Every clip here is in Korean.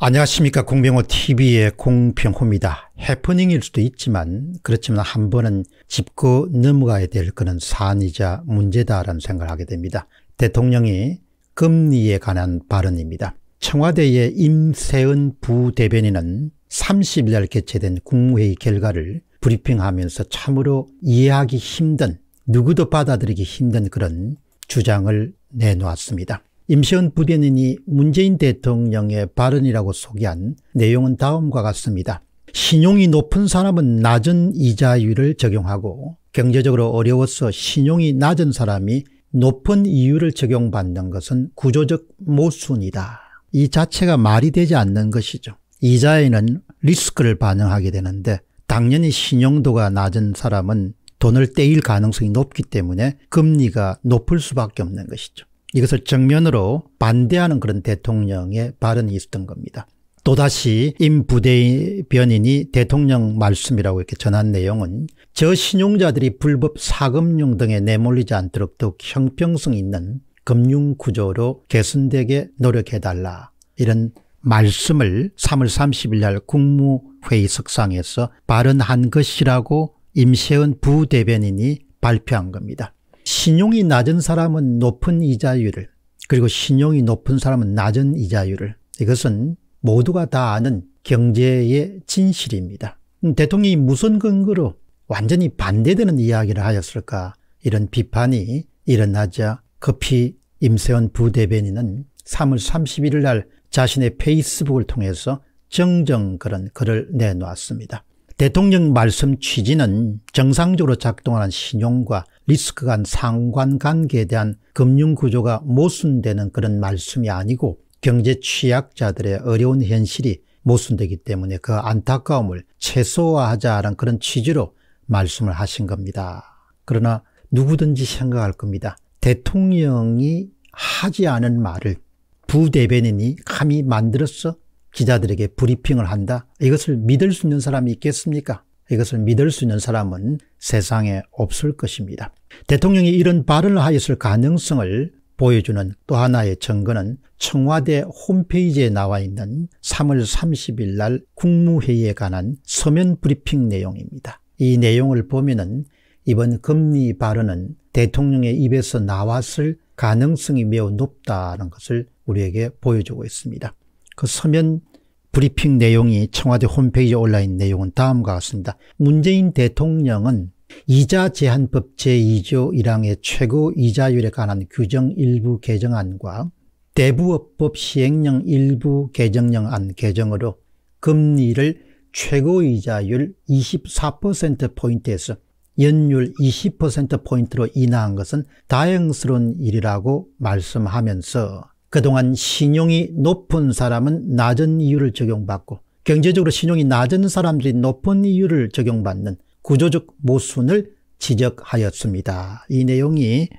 안녕하십니까 공병호 tv의 공병호입니다. 해프닝일 수도 있지만 그렇지만 한 번은 짚고 넘어가야 될 그런 사안이자 문제다라는 생각을 하게 됩니다. 대통령이 금리에 관한 발언입니다. 청와대의 임세은 부대변인은 30일 날 개최된 국무회의 결과를 브리핑하면서 참으로 이해하기 힘든 누구도 받아들이기 힘든 그런 주장을 내놓았습니다. 임시원 부대변인이 문재인 대통령의 발언이라고 소개한 내용은 다음과 같습니다. 신용이 높은 사람은 낮은 이자율을 적용하고 경제적으로 어려워서 신용이 낮은 사람이 높은 이율을 적용받는 것은 구조적 모순이다. 이 자체가 말이 되지 않는 것이죠. 이자에는 리스크를 반영하게 되는데 당연히 신용도가 낮은 사람은 돈을 떼일 가능성이 높기 때문에 금리가 높을 수밖에 없는 것이죠. 이것을 정면으로 반대하는 그런 대통령의 발언이 있었던 겁니다. 또다시 임 부대변인이 대통령 말씀이라고 이렇게 전한 내용은 저 신용자들이 불법 사금융 등에 내몰리지 않도록 더욱 형평성 있는 금융구조로 개선되게 노력해달라 이런 말씀을 3월 30일 날 국무회의 석상에서 발언한 것이라고 임세은 부대변인이 발표한 겁니다. 신용이 낮은 사람은 높은 이자율을 그리고 신용이 높은 사람은 낮은 이자율을 이것은 모두가 다 아는 경제의 진실입니다. 음, 대통령이 무슨 근거로 완전히 반대되는 이야기를 하였을까 이런 비판이 일어나자 커피 임세원 부대변인은 3월 31일 날 자신의 페이스북을 통해서 정정 그런 글을 내놓았습니다. 대통령 말씀 취지는 정상적으로 작동하는 신용과 리스크 간 상관관계에 대한 금융구조가 모순되는 그런 말씀이 아니고 경제 취약자들의 어려운 현실이 모순되기 때문에 그 안타까움을 최소화하자는 그런 취지로 말씀을 하신 겁니다. 그러나 누구든지 생각할 겁니다. 대통령이 하지 않은 말을 부대변인이 감히 만들었어 기자들에게 브리핑을 한다. 이것을 믿을 수 있는 사람이 있겠습니까? 이것을 믿을 수 있는 사람은 세상에 없을 것입니다. 대통령이 이런 발언을 하였을 가능성을 보여주는 또 하나의 증거는 청와대 홈페이지에 나와 있는 3월 30일 날 국무회의에 관한 서면 브리핑 내용입니다. 이 내용을 보면은 이번 금리 발언은 대통령의 입에서 나왔을 가능성이 매우 높다는 것을 우리에게 보여주고 있습니다. 그 서면 브리핑 내용이 청와대 홈페이지에 올라있는 내용은 다음과 같습니다. 문재인 대통령은 이자 제한법 제2조 1항의 최고 이자율에 관한 규정 일부 개정안과 대부업법 시행령 일부 개정령안 개정으로 금리를 최고 이자율 24%포인트에서 연율 20%포인트로 인하한 것은 다행스러운 일이라고 말씀하면서 그동안 신용이 높은 사람은 낮은 이율을 적용받고 경제적으로 신용이 낮은 사람들이 높은 이율을 적용받는 구조적 모순을 지적하였습니다. 이 내용이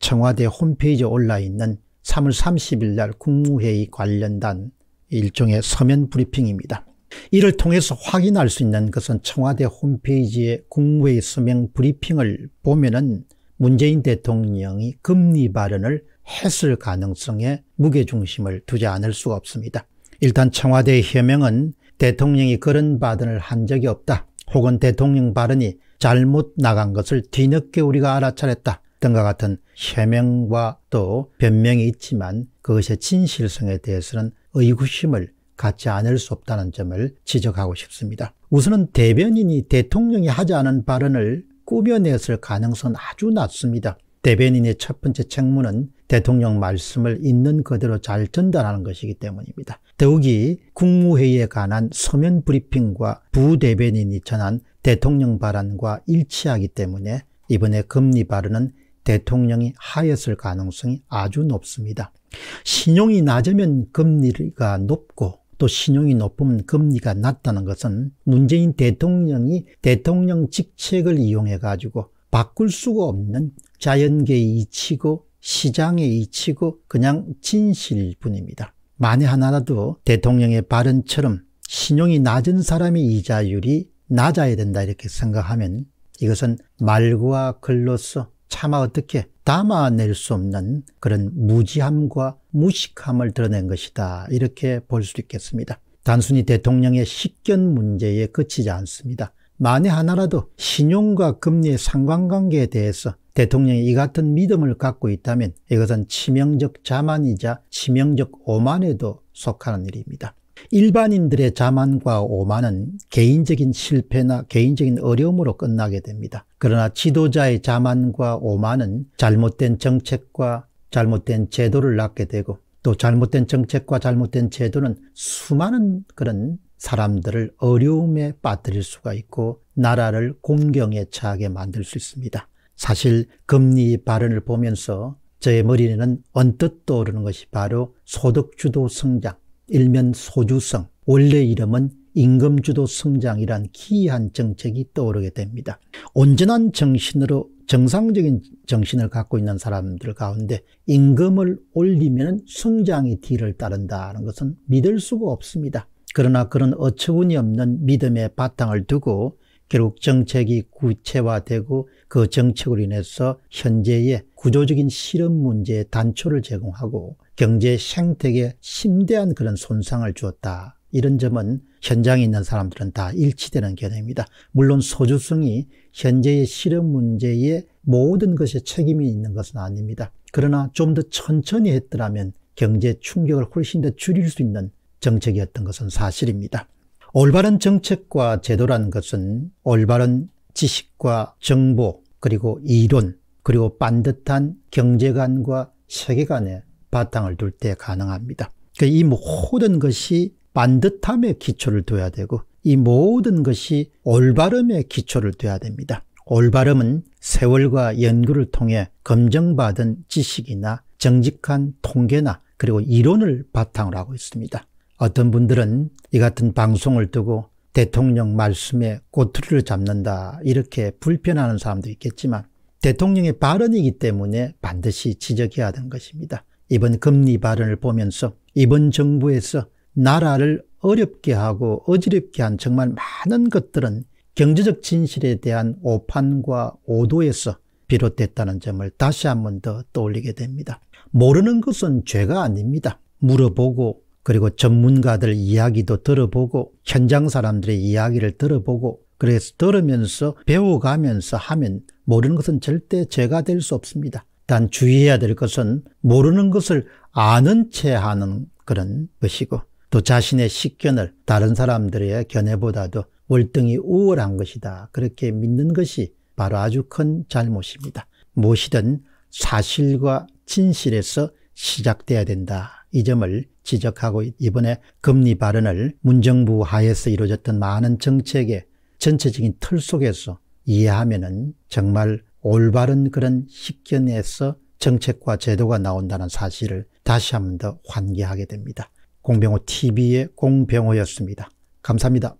청와대 홈페이지에 올라 있는 3월 30일 날 국무회의 관련단 일종의 서면 브리핑입니다. 이를 통해서 확인할 수 있는 것은 청와대 홈페이지의 국무회의 서명 브리핑을 보면은 문재인 대통령이 금리 발언을 했을 가능성에 무게중심을 두지 않을 수가 없습니다. 일단 청와대의 해명은 대통령이 그런 발언을 한 적이 없다. 혹은 대통령 발언이 잘못 나간 것을 뒤늦게 우리가 알아차렸다. 등과 같은 해명과 또 변명이 있지만 그것의 진실성에 대해서는 의구심을 갖지 않을 수 없다는 점을 지적하고 싶습니다. 우선은 대변인이 대통령이 하지 않은 발언을 꾸며냈을 가능성은 아주 낮습니다. 대변인의 첫 번째 책무는 대통령 말씀을 있는 그대로 잘 전달하는 것이기 때문입니다. 더욱이 국무회의에 관한 서면 브리핑과 부대변인이 전한 대통령 발언과 일치하기 때문에 이번에 금리 발언은 대통령이 하였을 가능성이 아주 높습니다. 신용이 낮으면 금리가 높고 또 신용이 높으면 금리가 낮다는 것은 문재인 대통령이 대통령 직책을 이용해 가지고 바꿀 수가 없는 자연계의 이치고 시장의 이치고 그냥 진실일 뿐입니다. 만에 하나라도 대통령의 발언처럼 신용이 낮은 사람의 이자율이 낮아야 된다 이렇게 생각하면 이것은 말과 글로서 차마 어떻게 담아낼 수 없는 그런 무지함과 무식함을 드러낸 것이다. 이렇게 볼 수 있겠습니다. 단순히 대통령의 식견 문제에 그치지 않습니다. 만에 하나라도 신용과 금리의 상관관계에 대해서 대통령이 이 같은 믿음을 갖고 있다면 이것은 치명적 자만이자 치명적 오만에도 속하는 일입니다. 일반인들의 자만과 오만은 개인적인 실패나 개인적인 어려움으로 끝나게 됩니다. 그러나 지도자의 자만과 오만은 잘못된 정책과 잘못된 제도를 낳게 되고 또 잘못된 정책과 잘못된 제도는 수많은 그런 사람들을 어려움에 빠뜨릴 수가 있고 나라를 공경에 처하게 만들 수 있습니다. 사실 금리 발언을 보면서 저의 머리에는 언뜻 떠오르는 것이 바로 소득주도 성장, 일면 소주성, 원래 이름은 임금주도 성장이란 기이한 정책이 떠오르게 됩니다. 온전한 정신으로 정상적인 정신을 갖고 있는 사람들 가운데 임금을 올리면 성장이 뒤를 따른다는 것은 믿을 수가 없습니다. 그러나 그런 어처구니 없는 믿음의 바탕을 두고 결국 정책이 구체화되고 그 정책으로 인해서 현재의 구조적인 실험 문제의 단초를 제공하고 경제 생태계에 심대한 그런 손상을 주었다. 이런 점은 현장에 있는 사람들은 다 일치되는 견해입니다. 물론 소주성이 현재의 실험 문제에 모든 것에 책임이 있는 것은 아닙니다. 그러나 좀 더 천천히 했더라면 경제 충격을 훨씬 더 줄일 수 있는 정책이었던 것은 사실입니다. 올바른 정책과 제도라는 것은 올바른 지식과 정보 그리고 이론 그리고 반듯한 경제관과 세계관에 바탕을 둘 때 가능합니다. 그러니까 이 모든 것이 반듯함에 기초를 둬야 되고 이 모든 것이 올바름에 기초를 둬야 됩니다. 올바름은 세월과 연구를 통해 검증받은 지식이나 정직한 통계나 그리고 이론을 바탕으로 하고 있습니다. 어떤 분들은 이 같은 방송을 두고 대통령 말씀에 꼬투리를 잡는다 이렇게 불편하는 사람도 있겠지만 대통령의 발언이기 때문에 반드시 지적해야 하는 것입니다. 이번 금리 발언을 보면서 이번 정부에서 나라를 어렵게 하고 어지럽게 한 정말 많은 것들은 경제적 진실에 대한 오판과 오도에서 비롯됐다는 점을 다시 한 번 더 떠올리게 됩니다. 모르는 것은 죄가 아닙니다. 물어보고 그리고 전문가들 이야기도 들어보고 현장 사람들의 이야기를 들어보고 그래서 들으면서 배워가면서 하면 모르는 것은 절대 죄가 될 수 없습니다. 단 주의해야 될 것은 모르는 것을 아는 채 하는 그런 것이고 또 자신의 식견을 다른 사람들의 견해보다도 월등히 우월한 것이다. 그렇게 믿는 것이 바로 아주 큰 잘못입니다. 무엇이든 사실과 진실에서 시작돼야 된다. 이 점을 지적하고 이번에 금리 발언을 문정부 하에서 이루어졌던 많은 정책의 전체적인 틀 속에서 이해하면 은 정말 올바른 그런 식견에서 정책과 제도가 나온다는 사실을 다시 한번 더 환기하게 됩니다. 공병호 TV의 공병호였습니다. 감사합니다.